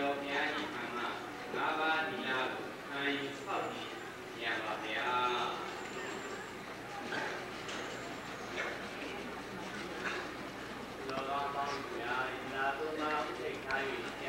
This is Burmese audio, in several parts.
တော်ဘုရားကြီးမှာမှာငါးပါးဒီလာကိုခံယူဖောက်ပြီးရပါဗျာလောလောကောင်းဘုရားဒီလာသုံးပါးထိတ်ထား၍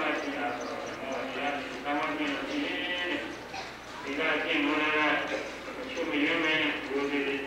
ဒီကကျင့်လို့လည်းအချို့မရမ်းမဲဘူးသေးတယ်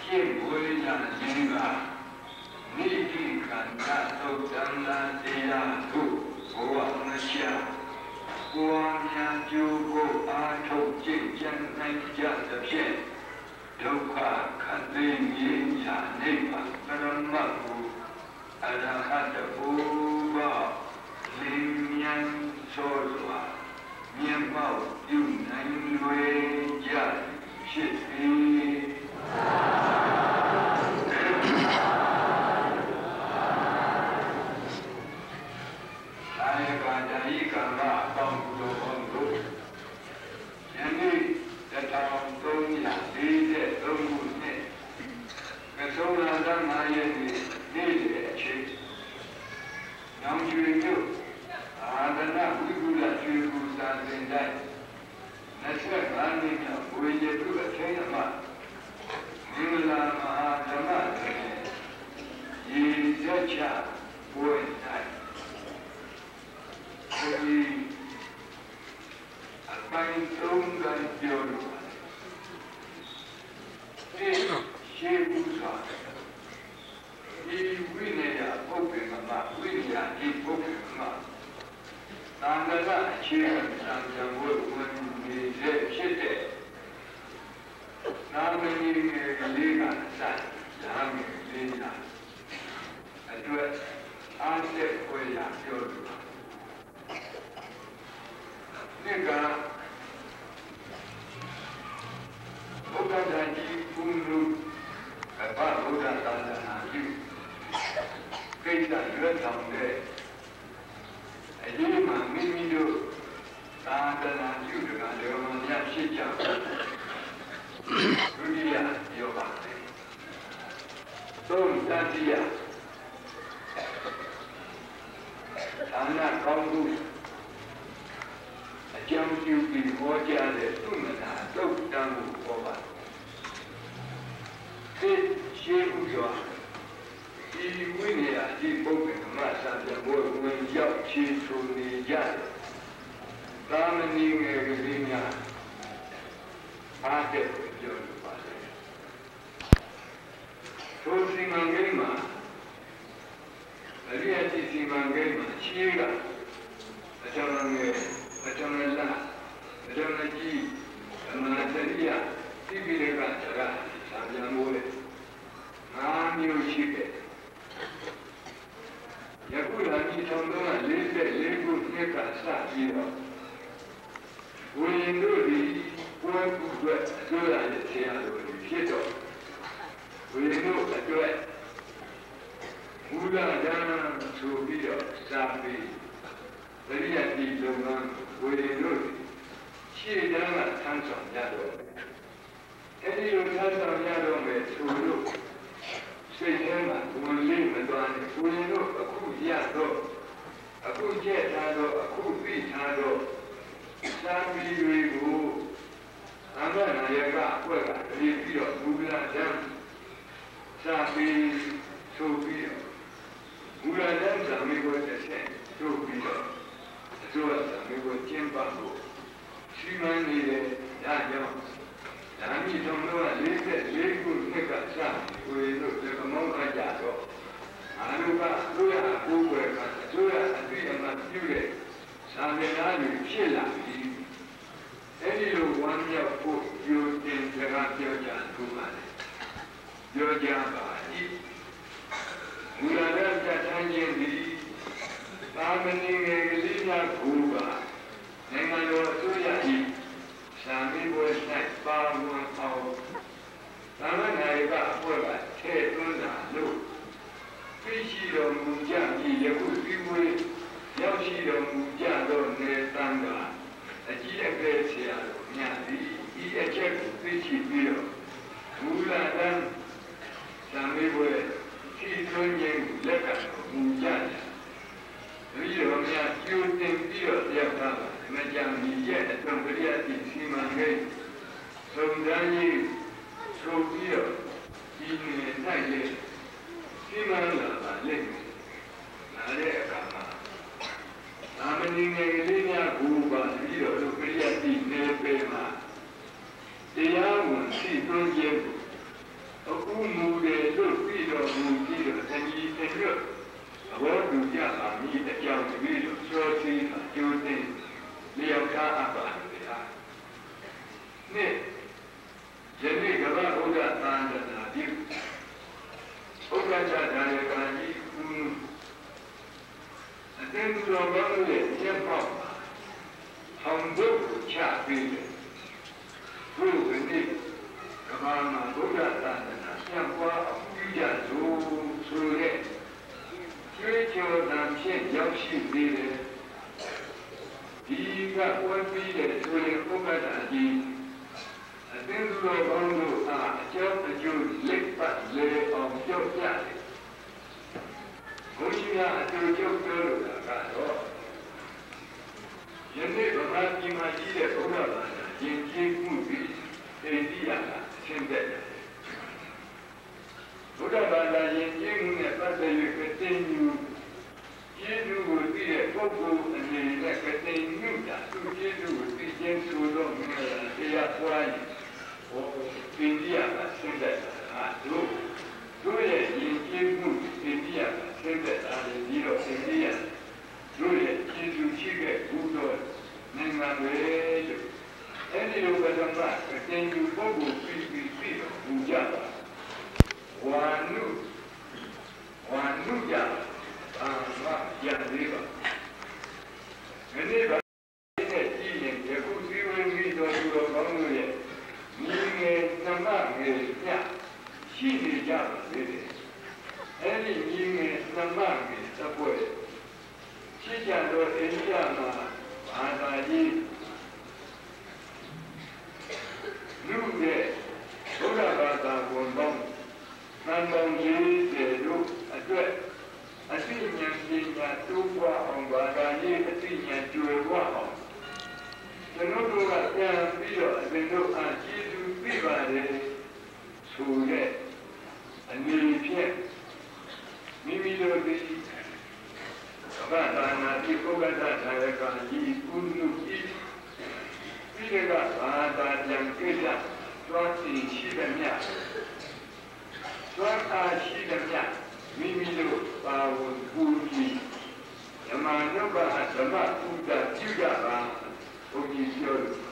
ရှင်းဝေရခြင်းကနိတိခန္ဓာသုတ်တံလာတရားတို့ဘဝမရှာကိုယ်များကျိုးကိုအားထုတ်ကျင့်ကြံနိုင်ကြသဖြင့်ဒုက္ခခန္ဓာမြင်ညာနိဗ္ဗာန်ပရမတ်ကိုအရဟတဘူဘလင်းမြန်ဆိုစွာမြတ်မောက်ပြုနိုင်လွယ်ကြဖြစ် သည် အာယကန္တဤကံမအပေါင်းတို့ဘုံတို့ယနေ့တထောင်သုံးရာလေးတဲ့သုံးခုနဲ့ကဆုံလာသမားရဲ့နေ့တဲ့အချိန်ညောင်ကျွေမြို့အာဒနာဝိကုလကျွေကူစာသင်တိုင်း25နှစ်မြောက်ဝေယတုအထိမ်းအမှတ်မင်္ဂလာမဟာဓမ္မတော်ရေသက်ချဘွယ်တိုင်း ဒီအပိုင်းသုံးကပြောလို့ဒီရှေးဘူးဆိုတာဒီဝိနည်းပုပ္ပေမမဝိနည်းဒီပုပ္ပေမမသံဃာအခြေခံ သံဃာဝိဝင်နေတဲ့ဖြစ်တဲ့နာမည်ငယ်လေးကစဒါမည်လေးကအတွက်အားသက်ခွဲရပြောလို့နှစ်ကဘုရားတန်ကြီးကုလူကပ္ပဘုရားတန်ခါပြုကိစ္စရွတ်ဆောင်တဲ့အရေးမှမိမိတို့သာသနာပြုတကလည်းမများဖြစ်ကြဘူးဒုတိယပြောပါတယ်သုံးတတိယ သာနာကောင်းမှုအကြောင်းပြုပြီးဟောကြားတဲ့သုမနာသုတ်တံကိုဟောပါသိရှိဥရောဒီဝိနည်းအဒီပုဂ္ဂိုလ်မဆံပြဘဝဝင်ရောက်ချီထူနေကြတယ်သာမဏေငယ်ကလေးများအားတဲ့ပြောလို့ပါတယ်ထိုစီမံကိန်းမှာ အရိယတိစီမံကိန်းမှာရှင်းကအကြောင်းငယ်အကြောင်းလားအကြောင်းကြီးအမှန်တရားသိပြီးတဲ့ကစကားသာပြန်မိုးတယ်ငါမျိုးရှိတယ်ယခုလာပြီးဆောင်တော့44ခုနှစ်ကစပြီးတော့ဝိညာဉ်တို့ဒီဝိပွဲကူအတွက်အကျိုးရတဲ့ဆရာတော်တွေဖြစ်တော့ဝေတို့အတွက် မူလဒဏ်ဆိုပြီးတော့စာပြီးပရိယတ်ဒီလုံငန်းဝေတို့ရှေ့တန်းကဆန်းဆောင်ရတော့အဲ့ဒီလိုဆန်းဆောင်ရတော့မယ်ဆိုလို့စိတ်ထဲမှာဝင်လေးမသွားနဲ့ဝေတို့အခုရတော့အခုကျက်ထားတော့အခုပြီးထားတော့စာပြီးတွေကိုအမှန်နာယကအဖွဲ့ကတည်ပြီးတော့ဘုရားကျမ်းစာပြီးဆိုပြီးတော့ဘုရားကျမ်းစာမေကိုတစ်ဆက်ဆိုပြီးတော့အစိုးရစာ မေကိုကျင်းပဖို့ရှိမှန်းနေတယ်ဒါကြောင့်ဒါမြင့်တော်တို့က44ခုနှစ်ကစကိုယ်တို့ဒီကမောင်းကြတော့အာရုံကတို့ရကိုယ်ွယ်ကတို့ရအတွေ့အမှပြုတဲ့သာမေနာတွေဖြစ်လာပြီအဲ့ဒီလိုဝမ်းမြောက်ဖို့ယူတင်စကားပြောကြသူပါလေပြောကြပါ၏မူလရတ္တထမ်းခြင်းသည်သာမဏေငယ်ကလေးများကိုပါ နိုင်ငံတော်အစိုးရ၏သာမေဘွယ်၌ပါဝင်အောင်သာမဏေကအဖွဲ့ကထဲ့သွင်းတာလို့သိရှိတော်မူကြပြီးယခုဒီဝေရောက်ရှိတော်မူကြသောနေတန်ကအကြီးအကဲဆရာတော်မြတ်သည်ဤအချက်ကိုသိရှိပြီးတော့မူလတန်းသံမေဘွယ်စီသွင်းခြင်းကိုလက်ကတော်မူကြတယ်ဒီလိုများကျိုးတင်ပြီးတော့တရားသားမကြံမီ ရဲ့အသွင်ပရိယတိစီမံကိန်းသုံးတန်းကြီးဆိုပြီးတော့ဒီနေနိုင်ရဲ့စီမံလာပါလိမ့်မယ်နားတဲ့အခါမှာသာမဏေငယ်ကလေးများကိုပါပြီးတော့လူပရိယတ်တိနေပေမှာတရားဝင်ရှိသွင်းခြင်းကိုအခုမူတယ်လို့ပြီးတော့မူပြီးတော့တဏှီတရွတ်ဘောတူကြပါမည်အကြောင်းတပြီးတော့စောသေးတာကျိုးတင် လျောက်ထားအပ်ပါလေဟာနှစ်ယနေ့ကမ္ဘာဘုရားသာသနာပြုဥက္ကဋ္ဌဒါရကံကြီးကုအတင်းတော်ဘာလို့လဲကျက်ပေါ့ဟောင်းတို့ချပြီးတယ်ဘုရားနေ့ကမ္ဘာမှာဘုရားသာသနာကျင့်ပွားအောင်ပြုကြစို့ဆိုတဲ့ကျွေးကြော်တန်ဖြင့်ရောက်ရှိသေးတယ် ဒီကဝတ်ပြီးတဲ့ဆိုရင်ဥက္ကဋ္ဌကြီးအတင်းတော်ကောင်းတို့အားအကျောင်းအကျိုးလက်ပတ်လေအောင်ကြောက်ကြတယ်ဘုရားအကျိုးကြောက်ပြောလို့ကတော့ယနေ့ဗမာပြည်မှာရှိတဲ့ဘုရားဘာသာယဉ်ကျေးမှုပြီးအိန္ဒိယကအရှင်းတဲ့ဘုရားဘာသာယဉ်ကျေးမှုနဲ့ပတ်သက်၍ကတိညူ ကျေးဇူးကိုသိတဲ့ပုဂ္ဂိုလ်အနေနဲ့ကတိညူတာသူကျေးဇူးကိုသိခြင်းဆိုတော့မြင်ရတရားပွားရင်ဟောအိန္ဒိယကရှင်းတဲ့ဟာတို့တို့ရဲ့ယဉ်ကျေးမှုအိန္ဒိယကရှင်းတဲ့အားဖြင့်ဒီတော့အိန္ဒိယတို့ရဲ့ကျေးဇူးရှိတဲ့ဘုရားနိုင်ငံတွေလို့အဲဒီလိုပထမကတိညူပုဂ္ဂိုလ်ပြီးပြီးပြီးတော့ဘူကြပါဝါနုဝါနုကြ အာမယံလေးပါမနေ့ကတဲ့ကြည့်ရင်ယခုစီဝင်ပြီးတော့သူတော်ကောင်းတို့ရဲ့ညီငယ်နမငယ်ညရှိနေကြပါလေတဲ့အဲဒီညီငယ်နမငယ်သပွဲရှိကြတော့အိန္ဒိယမှာဘာသာရေးလူရဲ့ဘုရားဘာသာဝင်ပေါင်းသံပေါင်း40တို့အတွက်အသိဉာဏ်ပညာ တိုးပွားအောင်ဘာသာရေးအသိဉာဏ်ကျွယ်ဝအောင်ကျွန်တော်တို့ကပြန်ပြီးတော့အရင်တို့အားကျေးဇူးပြုပါတယ်ဆိုတဲ့အနေဖြင့်မိမိတို့ဒီဘာသာနာတိပုဂ္ဂတသာရကကြီးကုနုကြီးပြီးတဲ့ကဘာသာပြန်ကိစ္စတွန်းစီရှိတဲ့မြတ်တွန်းအားရှိတဲ့မြတ်မိမိတို့ပါဝင်ပူကြီး ဓမ္မနုပ္ပါဓမ္မပူဇာပြုကြပါဘုရားပြောလို့